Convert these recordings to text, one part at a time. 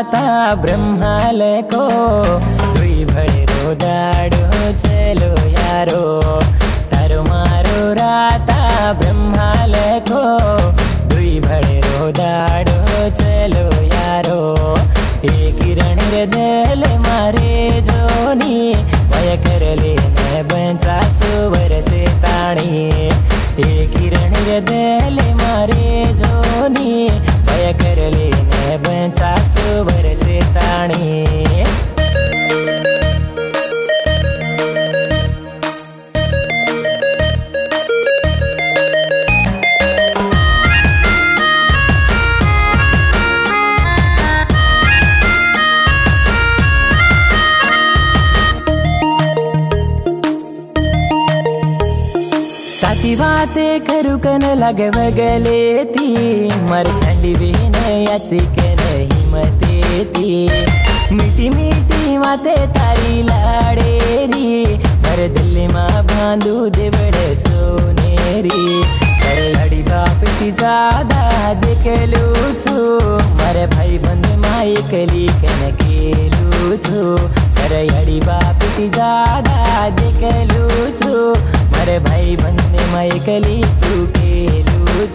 राता ब्रह्माल को दुई भैरो दाडो चलो यारो तारो मारो राता ब्रह्माल को दुई भैरो दाडो चलो यारो, ए किरण दिल मारे जोनी वय करले न बंचासो वरसे ताणी ए किरण दिल मारे जोनी वय करले वरसे ताणी साथी बाते करू कन लग बगले ती मर छंडी भी याची के नहीं मते ती। मीठी मीठी माते तारी लाड़े री। मर दिल्ली माँ बांधू दे बड़े सोनेरी मर लड़ी बाप की ज़्यादा देख लू छू। मर भाई बंद माई कली कन खेलू छू। मर अड़ी बाप की ज़्यादा देख लू छू। मर भाई बंदे माई कली तू खेलू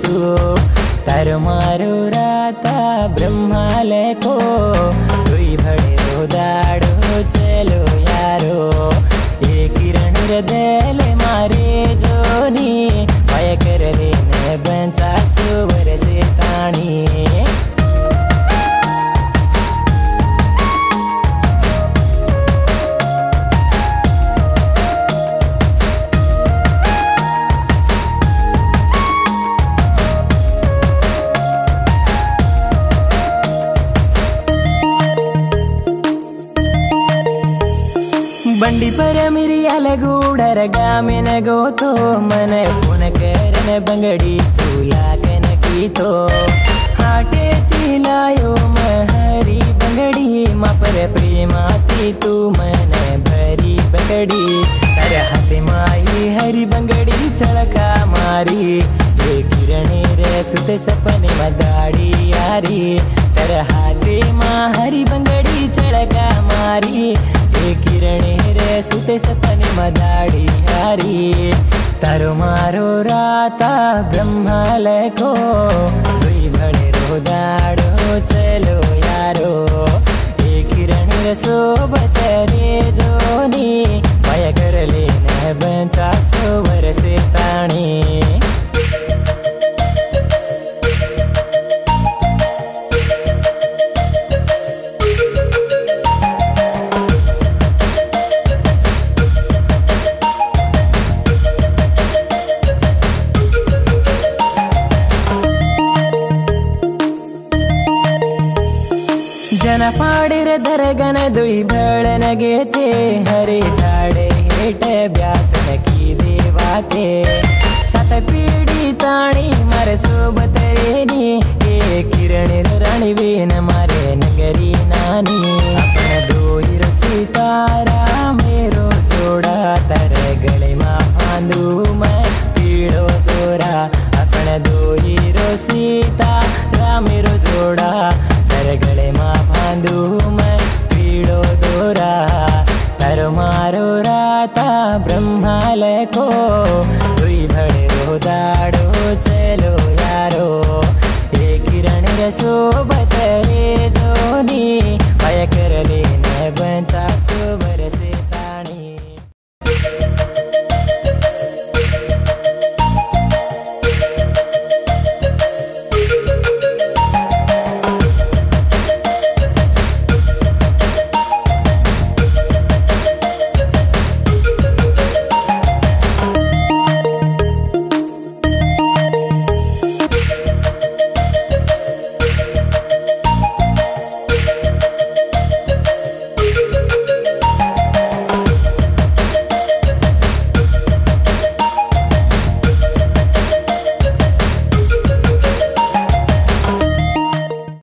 छू तर मारो राता ब्रह्माल को दुई भड़े दाड़ो चलो यारो ये किरण ಬಂಡಿ ಪರ ಮಿರಿಯಲ ಗೂಡರ ಗಾಮಿನ ಗೋತೋ ಮನ ಫೋನ ಕರನ ಬಂಗಡಿ ತೂಲಾಕನ ಕೀತೋ ಹಾಟೆ ತಿಲಾಯೋ ಮಹರಿ ಬಂಗಡಿ ಮಾಪರ ಪ್ರೇಮಾತಿ ತೂ ಮನ ಭರಿ ಬಂಗಡಿ ತರ ಹತೆ ಮಾಯಿ ಹರಿ ಬಂಗಡಿ ಚಳಕ ಮಾರಿ ಏ ಕಿರಣೇರೆ रे ಸಪನೆ ಮದಾಡಿ ಯಾರಿ ತರ ಹಾತೆ ಮಾ ಹರಿ ಬಂಗಡಿ ಚಳಗ ಮಾರಿ ಏ ಕಿರಣೇರೆ ಸುತೆ ಸಪನೆ ಮದಾಡಿ ಯಾರಿ तारो मारो राता ब्रह्मा को। दुई रो रोदाडो, चलो यारो। एक किरण रसो बतरे जोनी। भय कर लेने बचा सो ಪಾಡಿರೆ ದರಗನ ದುಯ್ ಬಳ ನಗೆ ಹರಿ ಜಾಡೆ ಏಟ ಬ್ಯಾಸ ನಕಿ ದೇವಾಕೆ ಸತ ಪೀಡಿ ತಾಣಿ ಮರ काँडुमै पिँडो दोरा तर मारो दाडो चलो यारो किरण